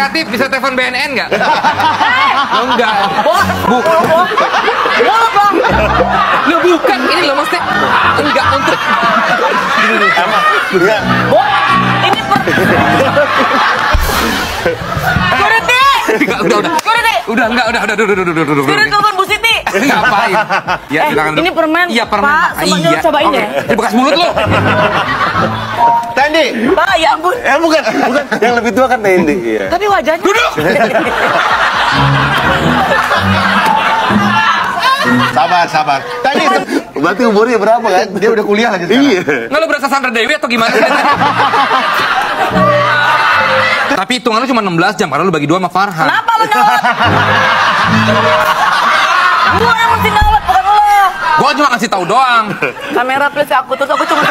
kreatif bisa telepon BNN nggak? Oh, enggak. Bu. Lo bukan ini lo maksudnya enggak untuk Enggak. Ini per... Security! enggak udah udah. Security! Udah enggak udah udah udah udah udah udah. udah. Security telepon Bu Siti! Ngapain? Ya, Eh, silakan. ini permen, Iya, permen. Pak. Coba iya. cobain ya. Ini bekas mulut lo. Tendi. Pak, ya ampun. Eh bukan, bukan. Yang lebih tua kan Tendi. Iya. Tapi wajahnya... Duduk. Sabar, sabar. Tendi. Berarti umurnya berapa kan? Dia udah kuliah lagi sekarang. Iya. Nggak lo berasa Sandra Dewi atau gimana? Tapi hitungan lu cuma 16 jam karena lu bagi dua sama Farhan. Kenapa lo nyolot? Gua yang mesti nyolot, bukan lo. Gua cuma ngasih tahu doang. Kamera please aku tuh, aku cuma...